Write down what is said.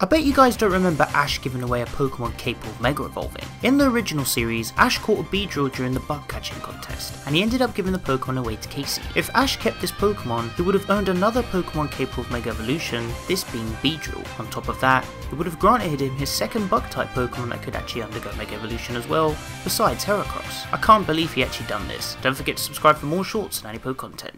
I bet you guys don't remember Ash giving away a Pokemon capable of Mega Evolving. In the original series, Ash caught a Beedrill during the bug catching contest, and he ended up giving the Pokemon away to Casey. If Ash kept this Pokemon, he would have earned another Pokemon capable of Mega Evolution, this being Beedrill. On top of that, it would have granted him his second bug type Pokemon that could actually undergo Mega Evolution as well, besides Heracross. I can't believe he actually done this. Don't forget to subscribe for more shorts and Anipoke content.